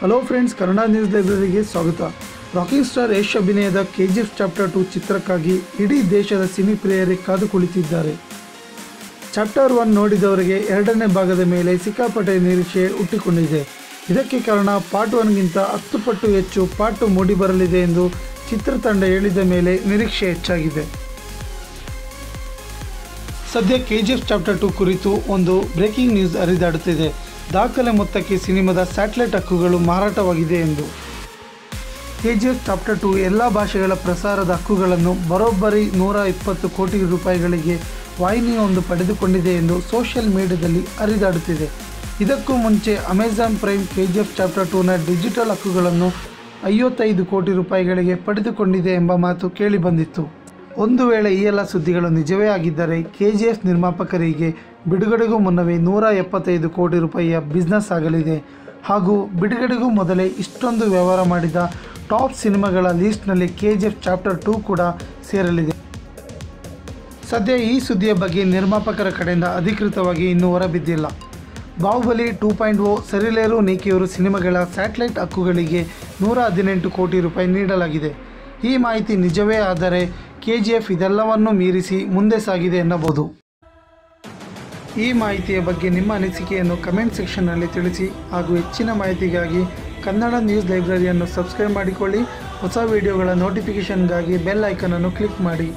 Hello friends Kannada news ಲೈಬ್ರರಿಗೆ ಸ್ವಾಗತ. Rocking star Yash ಅಭಿನಯದ K G F chapter two ಚಿತ್ರಕ್ಕಾಗಿ ಇಡೀ ದೇಶದ ಸಿನಿ ಪ್ರಿಯರೇ ಕಾದು ಕುಳಿತಿದ್ದಾರೆ ಚಾಪ್ಟರ್ ಒನ್ ನೋಡಿದವರಿಗೆ ಎರಡನೇ ಭಾಗದ ಮೇಲೆ ಸಿಕ್ಕಾಪಟ್ಟೆ ನಿರೀಕ್ಷೆ ಹುಟ್ಟಿಕೊಂಡಿದೆ. ಇದಕ್ಕೆ ಕಾರಣ ಪಾರ್ಟ್ ಒನ್ಗಿಂತ ಹತ್ತು ಪಟ್ಟು ಹೆಚ್ಚು ಪಾರ್ಟ್ ಟು ಮೂಡಿಬರಲಿದೆ ಎಂದು ಚಿತ್ರತಂಡ ಹೇಳಿದ ಮೇಲೆ ನಿರೀಕ್ಷೆ ಹೆಚ್ಚಾಗಿದೆ. ಸದ್ಯ K G F chapter two ಕುರಿತು ಒಂದು ಬ್ರೇಕಿಂಗ್ ನ್ಯೂಸ್ ಹರಿದಾಡುತ್ತಿದೆ. ದಾಖಲೆ ಮೊತ್ತಕ್ಕೆ ಸಿನಿಮಾದ ಸ್ಯಾಟಲೈಟ್ ಹಕ್ಕುಗಳು ಮಾರಾಟವಾಗಿದೆ ಎಂದು. ಕೆ ಚಾಪ್ಟರ್ ಟು ಎಲ್ಲ ಭಾಷೆಗಳ ಪ್ರಸಾರದ ಹಕ್ಕುಗಳನ್ನು ಬರೋಬ್ಬರಿ ನೂರ ಇಪ್ಪತ್ತು ಕೋಟಿ ರೂಪಾಯಿಗಳಿಗೆ ವಾಹಿನಿಯೊಂದು ಪಡೆದುಕೊಂಡಿದೆ ಎಂದು ಸೋಷಿಯಲ್ ಮೀಡಿಯಾದಲ್ಲಿ ಹರಿದಾಡುತ್ತಿದೆ. ಇದಕ್ಕೂ ಮುಂಚೆ Amazon Prime K G F chapter ಟೂನ digital ಹಕ್ಕುಗಳನ್ನು ಐವತ್ತೈದು ಕೋಟಿ ರೂಪಾಯಿಗಳಿಗೆ ಪಡೆದುಕೊಂಡಿದೆ ಎಂಬ ಮಾತು ಕೇಳಿಬಂದಿತ್ತು ಒಂದು ವೇಳೆ ಈ ಎಲ್ಲ ಸುದ್ದಿಗಳು ನಿಜವೇ ಆಗಿದ್ದರೆ ಕೆ ಜಿ ಎಫ್ ನಿರ್ಮಾಪಕರಿಗೆ ಬಿಡುಗಡೆಗೂ ಮುನ್ನವೇ ನೂರ ಎಪ್ಪತ್ತೈದು ಕೋಟಿ ರೂಪಾಯಿಯ ಬಿಸ್ನೆಸ್ ಆಗಲಿದೆ. ಹಾಗೂ ಬಿಡುಗಡೆಗೂ ಮೊದಲೇ ಇಷ್ಟೊಂದು ವ್ಯವಹಾರ ಮಾಡಿದ ಟಾಪ್ ಸಿನಿಮಾಗಳ ಲೀಸ್ಟ್ನಲ್ಲಿ K G F chapter two ಕೂಡ ಸೇರಲಿದೆ. ಸದ್ಯ ಈ ಸುದ್ದಿಯ ಬಗ್ಗೆ ನಿರ್ಮಾಪಕರ ಕಡೆಯಿಂದ ಅಧಿಕೃತವಾಗಿ ಇನ್ನೂ ಹೊರಬಿದ್ದಿಲ್ಲ Baahubali two point O Sarileru Neekevvaru ಸಿನಿಮಾಗಳ ಸ್ಯಾಟಲೈಟ್ ಹಕ್ಕುಗಳಿಗೆ ನೂರ ಹದಿನೆಂಟು ಕೋಟಿ ರೂಪಾಯಿ ನೀಡಲಾಗಿದೆ. ಈ ಮಾಹಿತಿ ನಿಜವೇ ಆದರೆ ಕೆ ಜಿ ಮೀರಿಸಿ ಮುಂದೆ ಸಾಗಿದೆ ಎನ್ನಬಹುದು. ಈ ಮಾಹಿತಿಯ ಬಗ್ಗೆ ನಿಮ್ಮ ಅನಿಸಿಕೆಯನ್ನು ಕಮೆಂಟ್ ಸೆಕ್ಷನ್ನಲ್ಲಿ ತಿಳಿಸಿ ಹಾಗೂ ಹೆಚ್ಚಿನ ಮಾಹಿತಿಗಾಗಿ ಕನ್ನಡ ನ್ಯೂಸ್ ಲೈಬ್ರರಿಯನ್ನು ಸಬ್ಸ್ಕ್ರೈಬ್ ಮಾಡಿಕೊಳ್ಳಿ. ಹೊಸ ವಿಡಿಯೋಗಳ ನೋಟಿಫಿಕೇಷನ್ಗಾಗಿ ಬೆಲ್ ಐಕನನ್ನು ಕ್ಲಿಕ್ ಮಾಡಿ.